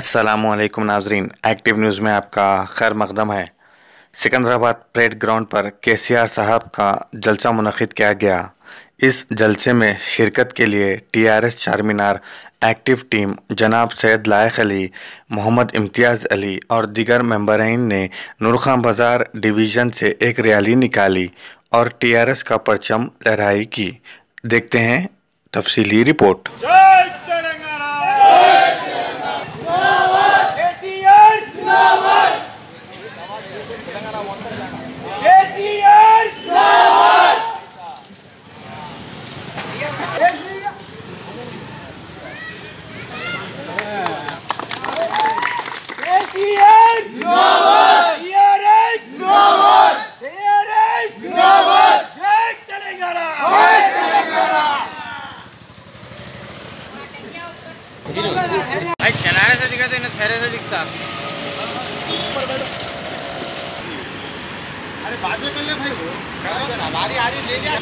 असलकुम नाजरीन। Active news में आपका खैर मकदम है। सिकंदराबाद परेड ग्राउंड पर के सी आर साहब का जलसा मुनद किया गया। इस जलसे में शिरकत के लिए टी आर एस चार मीनार एक्टिव टीम जनाब सैद लायक अली, मोहम्मद इम्तियाज़ अली और दीगर मेम्बरान ने नूरखा बाज़ार डिवीज़न से एक रैली निकाली और टी आर एस का परचम लहराई की। देखते हैं तफसीली रिपोर्ट। दिखा तो इन्हें ठहरे से दिखता। अरे बाद में कर ले भाई वो। हमारी आ रही दे दिया।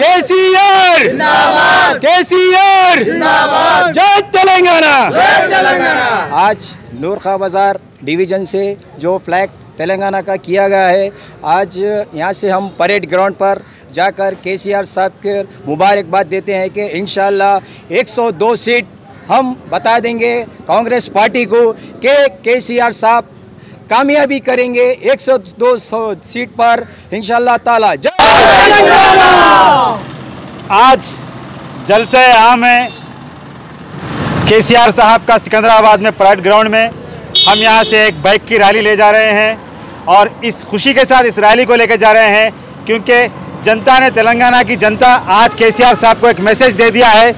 केसीआर! केसीआर! जय तेलंगाना! जय तेलंगाना। आज नूर खा बाज़ार डिवीज़न से जो फ्लैग तेलंगाना का किया गया है। आज यहाँ से हम परेड ग्राउंड पर जाकर केसीआर साहब के मुबारकबाद देते हैं कि इन 102 सीट हम बता देंगे कांग्रेस पार्टी को कि केसीआर साहब कामयाबी करेंगे 102 सीट पर। इंशाल्लाह ताला जय। आज जलसे आम है केसीआर साहब का सिकंदराबाद में परेड ग्राउंड में हम यहाँ से एक बाइक की रैली ले जा रहे हैं और इस खुशी के साथ इस रैली को लेकर जा रहे हैं क्योंकि जनता ने तेलंगाना की जनता आज केसीआर साहब को एक मैसेज दे दिया है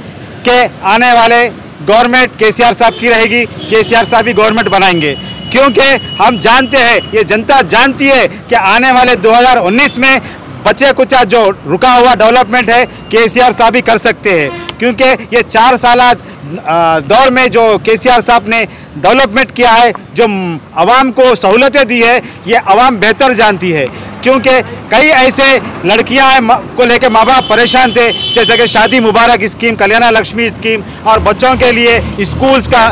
कि आने वाले गवर्नमेंट केसीआर साहब की रहेगी, केसीआर साहब ही गवर्नमेंट बनाएँगे। क्योंकि हम जानते हैं, ये जनता जानती है कि आने वाले 2019 में बचे कुचा जो रुका हुआ डेवलपमेंट है के साहब ही कर सकते हैं। क्योंकि ये चार साल दौर में जो के साहब ने डेवलपमेंट किया है, जो आवाम को सहूलतें दी है, ये आवाम बेहतर जानती है। क्योंकि कई ऐसे लड़कियाँ को लेकर माँ बाप परेशान थे, जैसे कि शादी मुबारक स्कीम, कल्याणा लक्ष्मी स्कीम, और बच्चों के लिए स्कूल्स का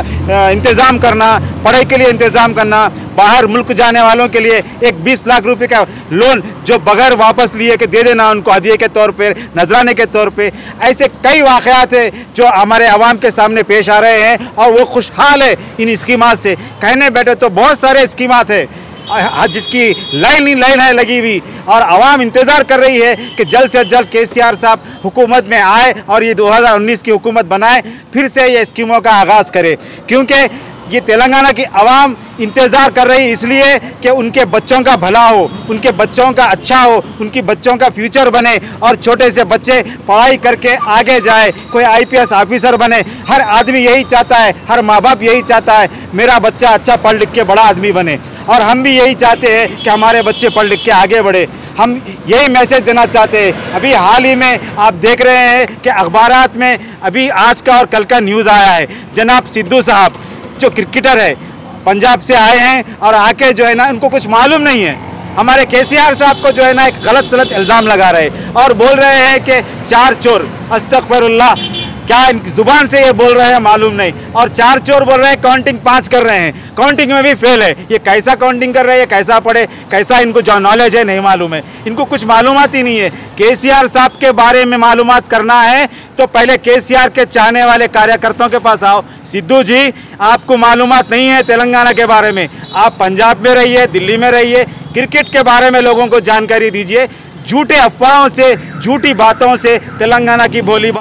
इंतज़ाम करना, पढ़ाई के लिए इंतज़ाम करना, बाहर मुल्क जाने वालों के लिए एक 20 लाख रुपए का लोन जो बगैर वापस लिए के दे देना उनको हदिये के तौर पर नजराने के तौर पे, ऐसे कई वाक़ात है जो हमारे आवाम के सामने पेश आ रहे हैं, और वो खुशहाल है इन स्कीमात से। कहने बैठे तो बहुत सारे स्कीमात है। जिसकी लाइन ही लाइन है लगी हुई और आवाम इंतज़ार कर रही है कि जल्द से जल्द के सी आर साहब हुकूमत में आए और ये 2019 की हुकूमत बनाए, फिर से ये स्कीमों का आगाज़ करे। क्योंकि ये तेलंगाना की आवाम इंतज़ार कर रही है इसलिए कि उनके बच्चों का भला हो, उनके बच्चों का अच्छा हो, उनकी बच्चों का फ्यूचर बने और छोटे से बच्चे पढ़ाई करके आगे जाए, कोई आईपीएस ऑफिसर बने। हर आदमी यही चाहता है, हर माँ बाप यही चाहता है, मेरा बच्चा अच्छा पढ़ लिख के बड़ा आदमी बने। और हम भी यही चाहते हैं कि हमारे बच्चे पढ़ लिख के आगे बढ़े। हम यही मैसेज देना चाहते हैं। अभी हाल ही में आप देख रहे हैं कि अखबार में अभी आज का और कल का न्यूज़ आया है। जनाब सिद्धू साहब जो क्रिकेटर है, पंजाब से आए हैं और आके जो है ना, उनको कुछ मालूम नहीं है। हमारे के साहब को जो है ना, एक गलत सलत इल्ज़ाम लगा रहे और बोल रहे हैं कि चार चोर अस्तफरल्ला क्या इनकी ज़ुबान से ये बोल रहे हैं मालूम नहीं। और चार चोर बोल रहे हैं काउंटिंग पाँच कर रहे हैं। काउंटिंग में भी फेल है। ये कैसा काउंटिंग कर रहे हैं कैसा पढ़े, कैसा इनको जो नॉलेज है, नहीं मालूम है। इनको कुछ मालूम ही नहीं है। के साहब के बारे में मालूम करना है तो पहले के के चाहने वाले कार्यकर्ताओं के पास आओ। सिद्धू जी, आपको मालूम नहीं है तेलंगाना के बारे में। आप पंजाब में रहिए, दिल्ली में रहिए। क्रिकेट के बारे में लोगों को जानकारी दीजिए। झूठे अफवाहों से, झूठी बातों से तेलंगाना की बोली